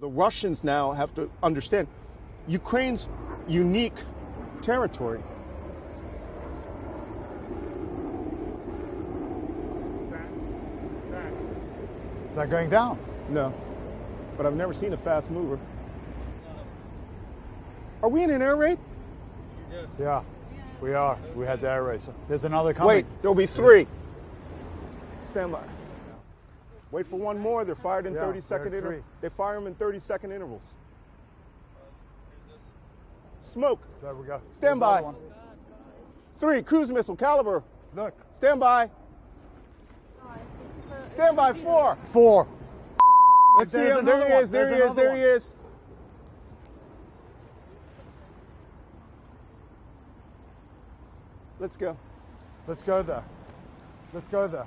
The Russians now have to understand Ukraine's unique territory. Is that going down? No, but I've never seen a fast mover. Are we in an air raid? Yes. Yeah, we are. We had the air raid. So There's another coming. Wait, there'll be three. Stand by. Wait for one more. They're fired in Yeah, 30 second there intervals. They fire them in 30 second intervals. Uh, Smoke. There we go. Stand There's by. Three. Cruise missile Kalibr. Look, Stand by. Stand by. Four. four. Let's see him. There he is. There he is. There he is. Let's go. Let's go there. Let's go there.